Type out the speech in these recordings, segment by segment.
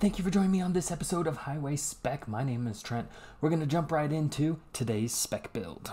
Thank you for joining me on this episode of Highway Spec. My name is Trent. We're going to jump right into today's spec build.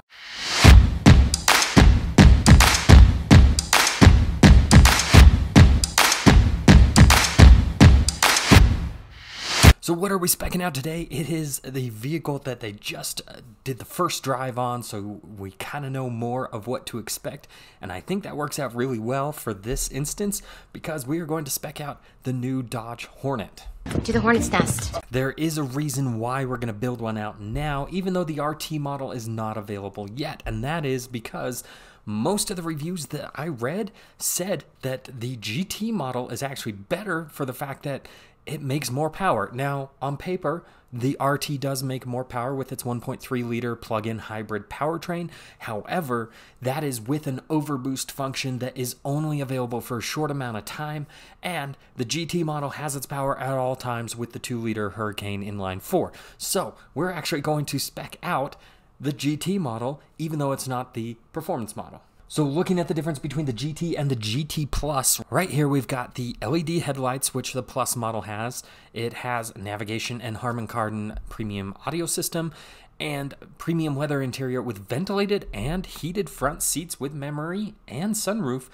So what are we specking out today? It is the vehicle that they just uh, did the first drive on, so we kind of know more of what to expect. And I think that works out really well for this instance because we are going to spec out the new Dodge Hornet. To the hornet's nest. There is a reason why we're going to build one out now, even though the RT model is not available yet, and that is because most of the reviews that I read said that the GT model is actually better for the fact that it makes more power. Now, on paper, the RT does make more power with its 1.3 liter plug in hybrid powertrain. However, that is with an overboost function that is only available for a short amount of time, and the GT model has its power at all times with the 2 liter Hurricane inline 4. So, we're actually going to spec out the GT model, even though it's not the performance model. So looking at the difference between the GT and the GT Plus, right here we've got the LED headlights, which the Plus model has. It has navigation and Harman Kardon premium audio system and premium leather interior with ventilated and heated front seats with memory and sunroof.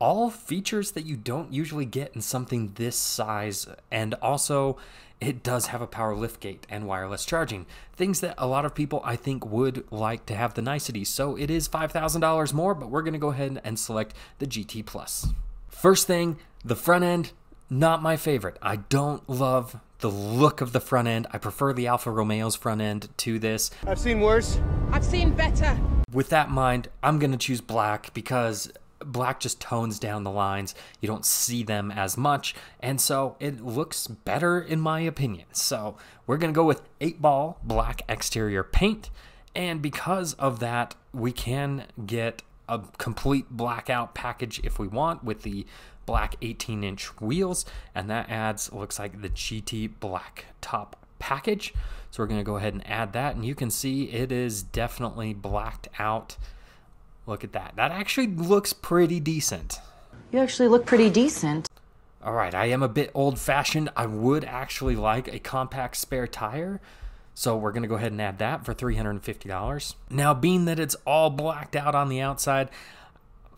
All features that you don't usually get in something this size, and also it does have a power liftgate and wireless charging. Things that a lot of people I think would like to have the niceties. So it is $5,000 more, but we're going to go ahead and select the GT Plus. First thing, the front end, not my favorite. I don't love the look of the front end. I prefer the Alfa Romeo's front end to this. I've seen worse. I've seen better. With that in mind, I'm going to choose black because black just tones down the lines. You don't see them as much, and so it looks better in my opinion. So we're gonna go with 8 ball black exterior paint, and because of that, we can get a complete blackout package if we want with the black 18 inch wheels, and that adds looks like the GT black top package. So we're gonna go ahead and add that, and you can see it is definitely blacked out Look at that. That actually looks pretty decent. You actually look pretty decent. All right, I am a bit old fashioned. I would actually like a compact spare tire. So we're going to go ahead and add that for $350. Now, being that it's all blacked out on the outside,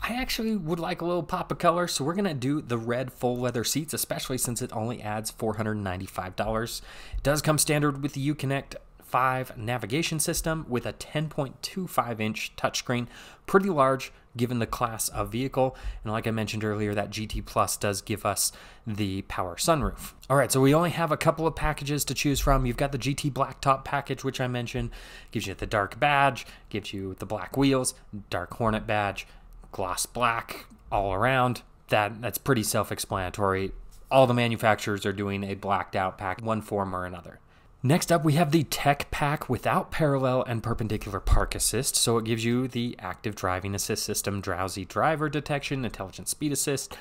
I actually would like a little pop of color, so we're going to do the red full leather seats, especially since it only adds $495. It does come standard with the Uconnect 5 navigation system with a 10.25 inch touchscreen, pretty large given the class of vehicle. And like I mentioned earlier, that GT Plus does give us the power sunroof. All right, so we only have a couple of packages to choose from. You've got the GT Blacktop package, which I mentioned, gives you the dark badge, gives you the black wheels, dark Hornet badge, gloss black all around. That that's pretty self-explanatory. All the manufacturers are doing a blacked out pack, one form or another. Next up, we have the Tech Pack without parallel and perpendicular park assist. So it gives you the active driving assist system, drowsy driver detection, intelligent speed assist,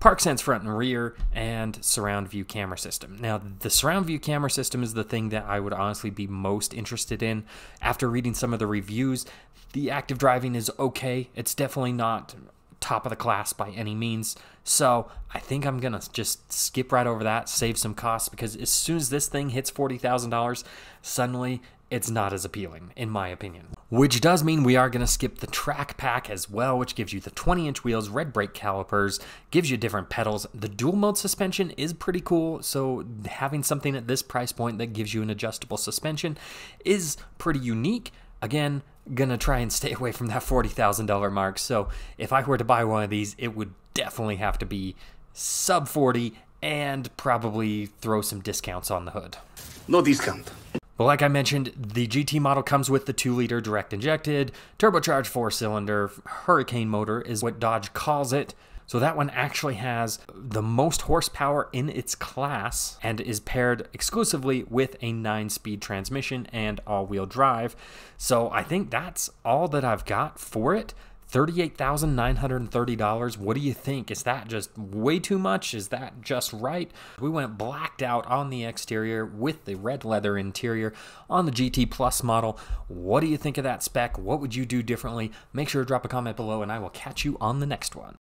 park sense front and rear, and surround view camera system. Now, the surround view camera system is the thing that I would honestly be most interested in. After reading some of the reviews, the active driving is okay. It's definitely not top of the class by any means. So I think I'm going to just skip right over that, save some costs, because as soon as this thing hits $40,000, suddenly it's not as appealing, in my opinion. Which does mean we are going to skip the track pack as well, which gives you the 20 inch wheels, red brake calipers, gives you different pedals. The dual mode suspension is pretty cool, so having something at this price point that gives you an adjustable suspension is pretty unique. Again, gonna try and stay away from that $40,000 mark. So if I were to buy one of these, it would definitely have to be sub 40 and probably throw some discounts on the hood. No discount. But like I mentioned, the GT model comes with the 2 liter direct injected, turbocharged 4 cylinder Hurricane motor, is what Dodge calls it. So that one actually has the most horsepower in its class and is paired exclusively with a 9-speed transmission and all-wheel drive. So I think that's all that I've got for it. $38,930. What do you think? Is that just way too much? Is that just right? We went blacked out on the exterior with the red leather interior on the GT Plus model. What do you think of that spec? What would you do differently? Make sure to drop a comment below and I will catch you on the next one.